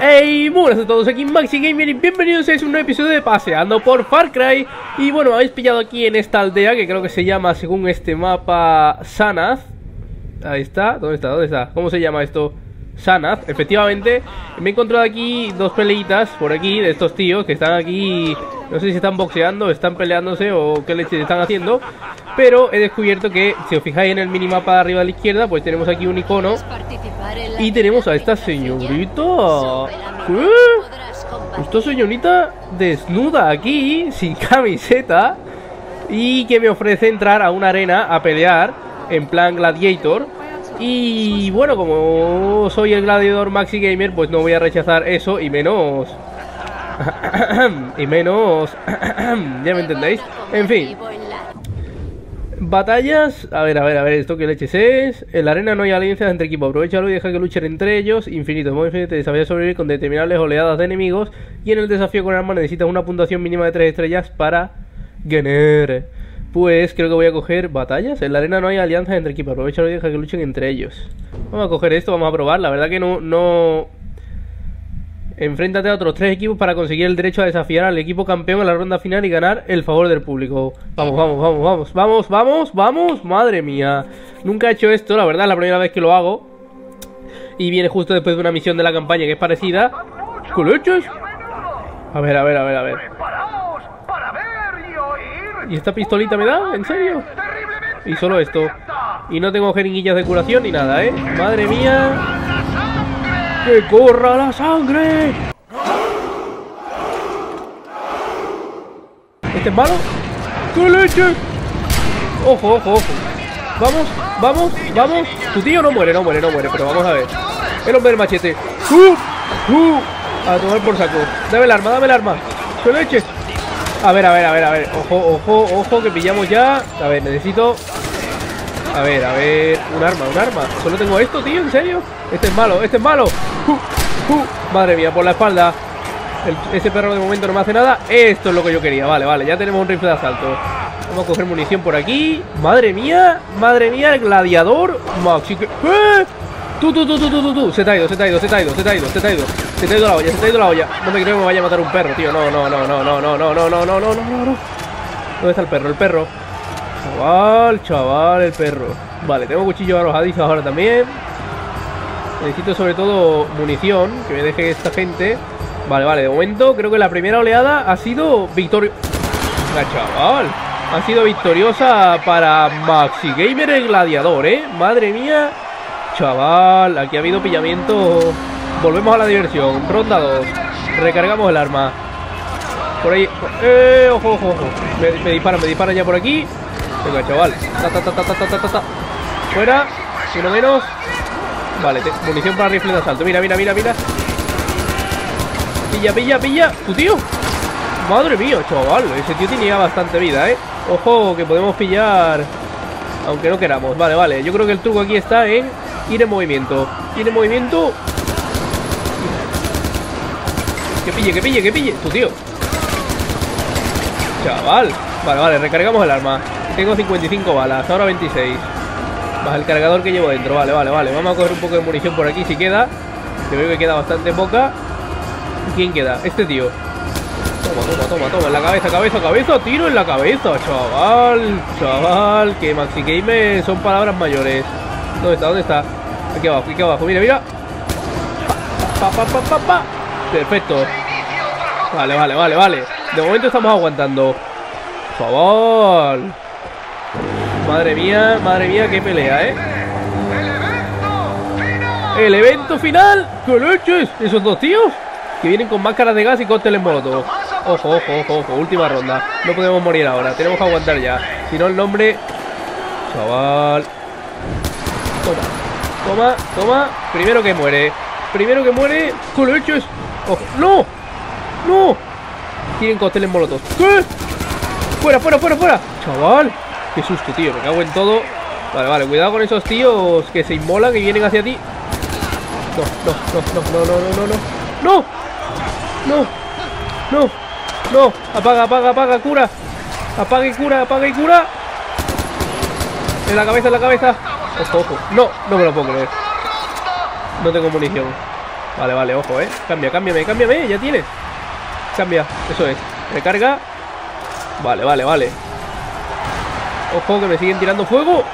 Hey, buenas a todos, aquí Maxi Gamer y bienvenidos a un nuevo episodio de Paseando por Far Cry Y bueno, habéis pillado aquí en esta aldea que creo que se llama, según este mapa, Sanath Ahí está, ¿dónde está? ¿Dónde está? ¿Cómo se llama esto? Sanath, efectivamente Me he encontrado aquí dos peleitas por aquí de estos tíos que están aquí No sé si están boxeando, están peleándose o qué leche están haciendo Pero he descubierto que, si os fijáis en el minimapa de arriba a la izquierda Pues tenemos aquí un icono Y tenemos a esta señorita. ¿Qué? Esta señorita desnuda aquí, sin camiseta Y que me ofrece entrar a una arena a pelear En plan gladiator y bueno, como soy el gladiador Maxi Gamer, pues no voy a rechazar eso y menos... y menos... ya me entendéis. En fin. Batallas, a ver, a ver, a ver, esto que leches es. En la arena no hay alianzas entre equipos, aprovechalo y deja que luchen entre ellos. Infinito, modo infinito, desafía sobrevivir con determinables oleadas de enemigos. Y en el desafío con armas necesitas una puntuación mínima de 3 estrellas para ganar. Pues creo que voy a coger batallas. En la arena no hay alianzas entre equipos. Aprovecha y deja que luchen entre ellos. Vamos a coger esto, vamos a probar. La verdad que no, no... Enfréntate a otros tres equipos para conseguir el derecho a desafiar al equipo campeón en la ronda final y ganar el favor del público. Vamos, vamos, vamos, vamos, vamos, vamos, vamos. Madre mía. Nunca he hecho esto, la verdad, es la primera vez que lo hago. Y viene justo después de una misión de la campaña que es parecida. ¿Coleches? A ver, a ver, a ver, a ver. ¿Y esta pistolita me da? ¿En serio? Y solo esto. Y no tengo jeringuillas de curación ni nada, ¿eh? ¡Madre mía! ¡Que corra la sangre! ¿Este es malo? ¡Qué leche! ¡Ojo, ojo, ojo! ¡Vamos, vamos, vamos! Tu tío no muere, no muere, no muere, pero vamos a ver. El hombre del machete. ¡Uh! ¡Uh! A tomar por saco. Dame el arma, dame el arma. ¡Qué leche! A ver, a ver, a ver, a ver. Ojo, ojo, ojo, que pillamos ya. A ver, necesito... A ver, a ver... Un arma, un arma. Solo tengo esto, tío, ¿en serio? Este es malo, este es malo. Uh, uh. Madre mía, por la espalda. ese perro de momento no me hace nada. Esto es lo que yo quería. Vale, vale, ya tenemos un rifle de asalto. Vamos a coger munición por aquí. Madre mía, madre mía, el gladiador. Maxi, ¿Eh? Tú, tú, tú, tú, tú, tú, tú. Se te ha ido, se te ha ido, se te ha ido, se te ha ido, se te ha ido. Se te ha ido la olla, se te ha ido la olla. No me creo que me vaya a matar un perro, tío. No, no, no, no, no, no, no, no, no, no, no, no, no. ¿Dónde está el perro? El perro. Chaval, chaval, el perro. Vale, tengo cuchillo arrojadizo ahora también. Necesito sobre todo munición, que me deje esta gente. Vale, vale, de momento creo que la primera oleada ha sido victoria. La chaval. Ha sido victoriosa para Maxi Gamer el gladiador, ¿eh? Madre mía. Chaval, aquí ha habido pillamiento. Volvemos a la diversión. Ronda 2. Recargamos el arma. Por ahí. Eh, ojo, ojo, ojo. Me, me disparan, me disparan ya por aquí. Venga, chaval. Ta, ta, ta. Fuera. Uno menos. Vale, munición para rifle de asalto. Mira, mira, mira, mira. Pilla, pilla, pilla. Tu tío. Madre mía, chaval. Ese tío tenía bastante vida, ¿eh? Ojo, que podemos pillar. Aunque no queramos. Vale, vale. Yo creo que el truco aquí está en En movimiento. En movimiento. Que pille, que pille, que pille. Tu tío. Chaval. Vale, vale, recargamos el arma. Tengo 55 balas, ahora 26. Más el cargador que llevo dentro. Vale, vale, vale. Vamos a coger un poco de munición por aquí si queda. Yo veo que queda bastante poca. ¿Quién queda? Este tío. Toma, toma, toma, toma. En la cabeza, cabeza, cabeza. Tiro en la cabeza, chaval. Chaval. Que Maxi Game son palabras mayores. ¿Dónde está? ¿Dónde está? Aquí abajo, aquí abajo, mira, mira. Pa, pa, pa. Perfecto. Vale, vale, vale, vale. De momento estamos aguantando. Chaval. Madre mía, madre mía, qué pelea, ¿eh? El evento final. ¡Qué leches! Esos dos tíos que vienen con máscaras de gas y cócteles molotov. Ojo, ojo, ojo, ojo. Última ronda. No podemos morir ahora. Tenemos que aguantar ya. Si no, el nombre... Chaval. Toma, toma. Primero que muere. Primero que muere. ¡Con leches! ¡Ojo! ¡No! ¡No! Tienen cócteles molotov. ¿Qué? ¡Fuera, fuera, fuera, fuera! Chaval. Qué susto, tío. Me cago en todo. Vale, vale. Cuidado con esos tíos que se inmolan y vienen hacia ti. No, no, no, no, no, no, no, no. ¡No! ¡No! ¡No! ¡No! ¡Apaga, apaga, apaga! ¡Cura! ¡Apaga y cura, apaga y cura! En la cabeza, en la cabeza. Ojo, ojo. No, no me lo puedo creer. No tengo munición. Vale, vale, ojo, eh. Cambia, cámbiame, cámbiame, ya tienes. Cambia, eso es. Recarga. Vale, vale, vale. Ojo, que me siguen tirando fuego.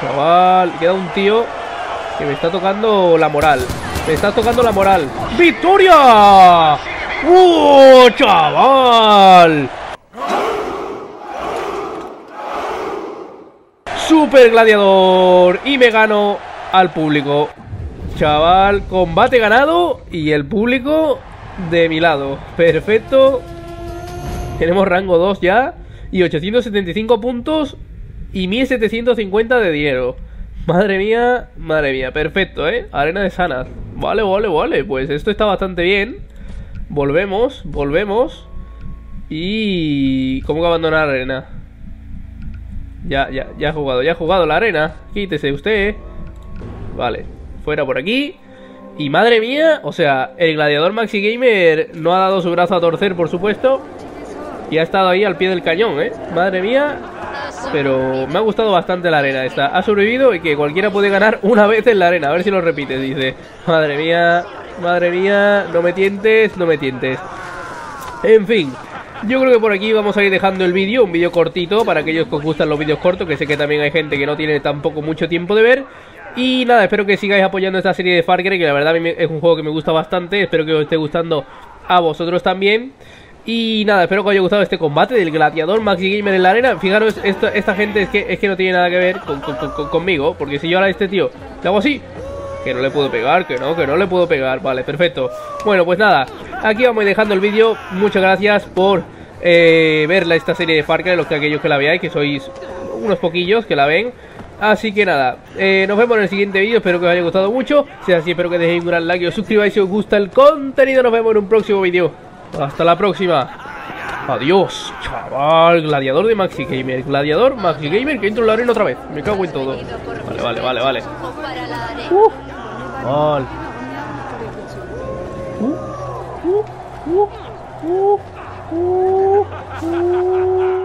Chaval, queda un tío que me está tocando la moral. Me está tocando la moral. ¡Victoria! ¡Uh, chaval! Super gladiador. Y me gano al público. Chaval, combate ganado y el público de mi lado. Perfecto. Tenemos rango 2 ya. Y 875 puntos y 1750 de dinero. Madre mía, madre mía, perfecto, ¿eh? Arena de sanas. Vale, vale, vale, pues esto está bastante bien. Volvemos, volvemos. Y... ¿Cómo que abandonar arena? Ya, ya, ya ha jugado, ya ha jugado la arena. Quítese usted. Vale, fuera por aquí. Y madre mía, o sea, el gladiador Maxi Gamer no ha dado su brazo a torcer, por supuesto. Y ha estado ahí al pie del cañón, ¿eh? Madre mía. Pero me ha gustado bastante la arena esta. Ha sobrevivido y que cualquiera puede ganar una vez en la arena. A ver si lo repite, dice. Madre mía, madre mía, no me tientes, no me tientes. En fin, yo creo que por aquí vamos a ir dejando el vídeo, un vídeo cortito para aquellos que os gustan los vídeos cortos, que sé que también hay gente que no tiene tampoco mucho tiempo de ver. Y nada, espero que sigáis apoyando esta serie de Far Cry, que la verdad es un juego que me gusta bastante, espero que os esté gustando a vosotros también. Y nada, espero que os haya gustado este combate del gladiador Maxi Gamer en la arena. Fijaros, esta, gente es que, es que no tiene nada que ver conmigo, porque si yo ahora a este tío le hago así, que no le puedo pegar, que no, que no le puedo pegar. Vale, perfecto. Bueno, pues nada, aquí vamos dejando el vídeo. Muchas gracias por eh, ver esta serie de Far Cry, los que aquellos que la veáis, que sois unos poquillos que la ven. Así que nada, eh, nos vemos en el siguiente vídeo, espero que os haya gustado mucho. Si es así, espero que dejéis un gran like y os suscribáis si os gusta el contenido. Nos vemos en un próximo vídeo. Hasta la próxima. Adiós, chaval. Gladiador de Maxi Gamer. Gladiador Maxi Gamer que entro en la arena otra vez. Me cago en todo. Vale, vale, vale, vale. Uh, vale. Uh, uh, uh, uh, uh, uh.